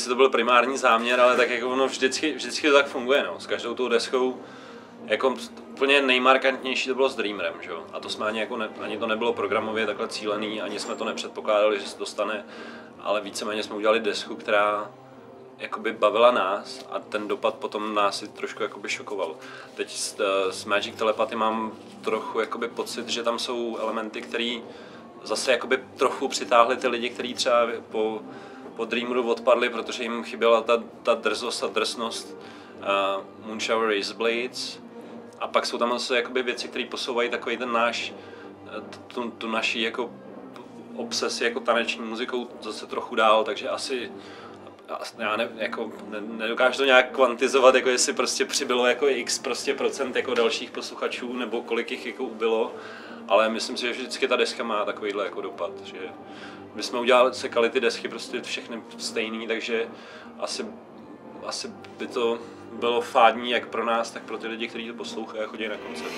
jestli to byl primární záměr, ale tak jako ono vždycky, vždycky to tak funguje, no. S každou tou deskou jako úplně nejmarkantnější to bylo s Dreamerem, že jo? A to jsme ani, jako ne, ani to nebylo programově takhle cílený, ani jsme to nepředpokládali, že se dostane, ale víceméně jsme udělali desku, která jakoby bavila nás a ten dopad potom nás i trošku jakoby šokoval. Teď s, eh, s Magic Telepathy mám trochu jakoby pocit, že tam jsou elementy, které zase jakoby trochu přitáhly ty lidi, kteří třeba po, po Dreameru odpadli, protože jim chyběla ta, ta drzost a drsnost uh, Moonshower Race Blades, a pak jsou tam zase jakoby věci, které posouvají takový ten náš, tu, tu naší jako obsesi jako taneční muzikou zase trochu dál, takže asi já ne, jako, ne, nedokážu to nějak kvantizovat, jako jestli prostě přibylo jako x prostě procent jako dalších posluchačů, nebo kolik jich jako ubylo, ale myslím si, že vždycky ta deska má takovýhle jako dopad, že my jsme udělali, sekali ty desky prostě všechny stejný, takže asi, asi by to bylo fádní jak pro nás, tak pro ty lidi, kteří to poslouchají a chodí na koncert.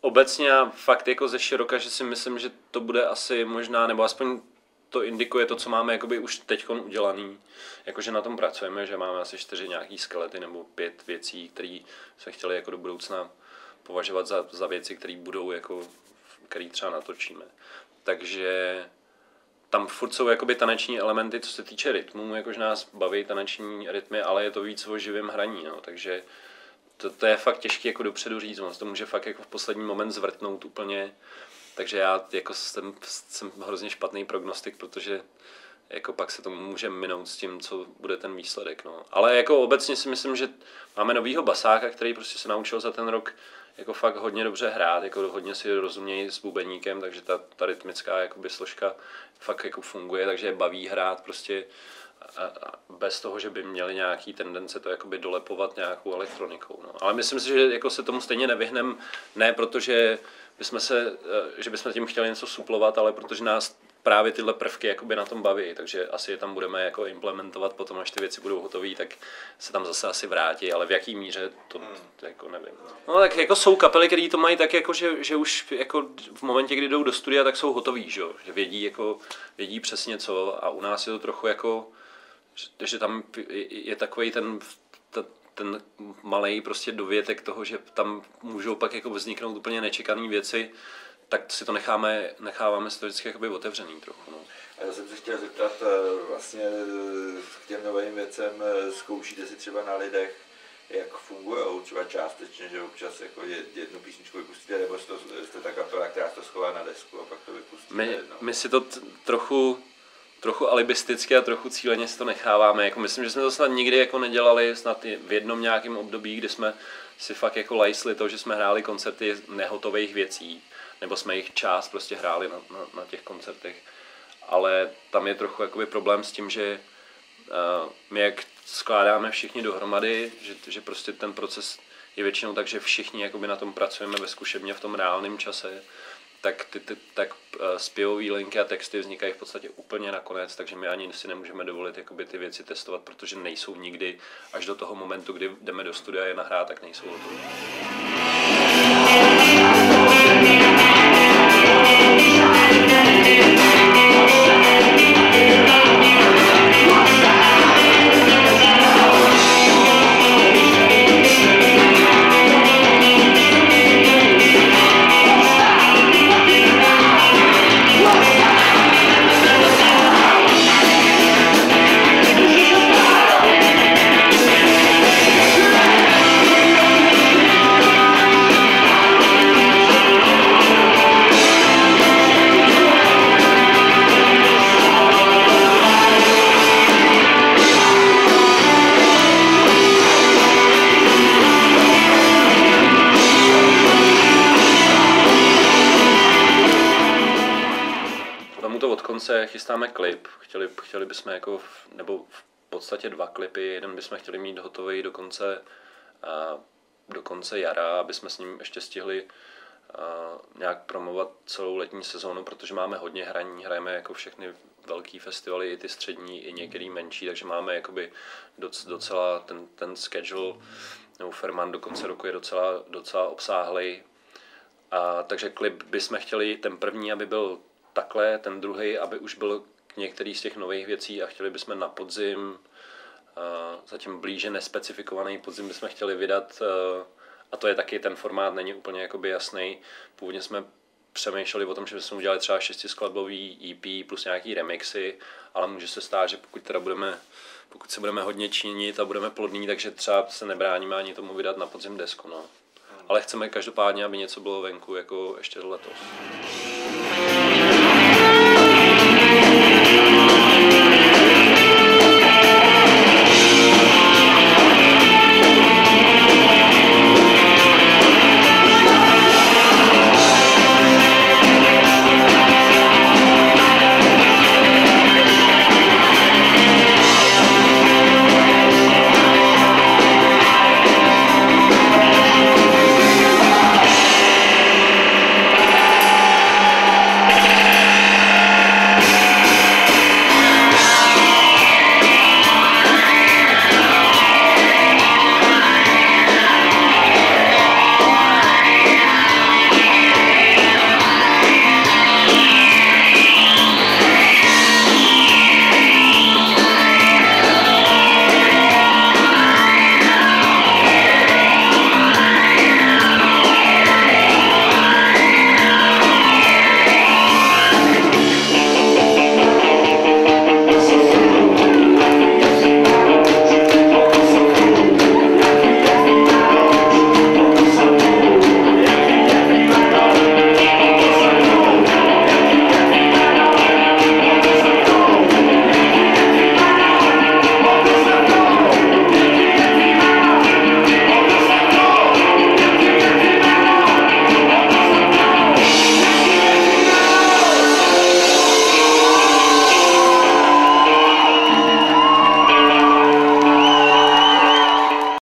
Obecně a fakt jako ze široka, že si myslím, že to bude asi možná, nebo aspoň to indikuje to, co máme jakoby už teď udělaný, jakože na tom pracujeme, že máme asi čtyři nějaký skelety nebo pět věcí, které se chtěli jako do budoucna považovat za, za věci, které budou jako, který třeba natočíme. Takže tam furt jsou jakoby taneční elementy, co se týče rytmu, jakože nás baví taneční rytmy, ale je to víc o živém hraní, no, takže to, to je fakt těžké jako dopředu říct, on to může fakt jako v poslední moment zvrtnout úplně, takže já jako jsem, jsem hrozně špatný prognostik, protože jako pak se to může minout s tím, co bude ten výsledek. No. Ale jako obecně si myslím, že máme novýho basáka, který prostě se naučil za ten rok jako fakt hodně dobře hrát, jako hodně si rozumějí s bubeníkem, takže ta, ta rytmická jakoby složka fakt jako funguje, takže je baví hrát prostě bez toho, že by měli nějaký tendence to jakoby dolepovat nějakou elektronikou. No. Ale myslím si, že jako se tomu stejně nevyhneme, ne protože bychom se, eh, že bychom tím chtěli něco suplovat, ale protože nás právě tyhle prvky jakoby na tom baví, takže asi je tam budeme jako implementovat potom, až ty věci budou hotové, tak se tam zase asi vrátí, ale v jaký míře, to, to jako nevím. No tak jako jsou kapely, které to mají tak jako, že, že už jako v momentě, kdy jdou do studia, tak jsou hotoví, že, že vědí, jako, vědí přesně co a u nás je to trochu jako, že, tam je, takový ten, ten malý prostě dovětek toho, že tam můžou pak jako vzniknout úplně nečekané věci, tak si to necháme, necháváme si to vždycky jakoby otevřený trochu. No. A já jsem se chtěl zeptat, eh, vlastně eh, k těm novým věcem eh, zkoušíte si třeba na lidech, jak fungují třeba částečně, že občas jako jednu písničku vypustíte, nebo jste, jste ta kapela, která to schová na desku a pak to vypustíte my, jedno. my si to t- trochu trochu alibisticky a trochu cíleně si to necháváme. Jako myslím, že jsme to snad nikdy jako nedělali, snad v jednom nějakém období, kdy jsme si fakt jako lajsli to, že jsme hráli koncerty nehotových věcí, nebo jsme jich část prostě hráli na, na, na těch koncertech. Ale tam je trochu jakoby problém s tím, že uh, my jak skládáme všichni dohromady, že, že prostě ten proces je většinou tak, že všichni jakoby na tom pracujeme ve zkušebně v tom reálném čase, tak, ty, ty, tak uh, zpěvové linky a texty vznikají v podstatě úplně nakonec, takže my ani si nemůžeme dovolit jakoby ty věci testovat, protože nejsou nikdy až do toho momentu, kdy jdeme do studia je nahrát, tak nejsou hotové. Od konce chystáme klip. Chtěli, chtěli bychom jako, v, nebo v podstatě dva klipy. Jeden bychom chtěli mít hotový do konce, a, do konce jara, aby jsme s ním ještě stihli a, nějak promovat celou letní sezónu, protože máme hodně hraní, hrajeme jako všechny velký festivaly, i ty střední, i některý menší, takže máme jakoby docela ten, ten schedule, nebo Ferman do konce roku je docela, docela obsáhlý. A, takže klip bychom chtěli ten první, aby byl takhle, ten druhý, aby už byl k některý z těch nových věcí a chtěli bychom na podzim, zatím blíže nespecifikovaný podzim bychom chtěli vydat a to je taky ten formát, není úplně jakoby jasný. Původně jsme přemýšleli o tom, že bychom udělali třeba šestiskladbový EP plus nějaký remixy, ale může se stát, že pokud teda budeme, pokud se budeme hodně činit a budeme plodní, takže třeba se nebráníme ani tomu vydat na podzim desku, no. Ale chceme každopádně, aby něco bylo venku jako ještě letos.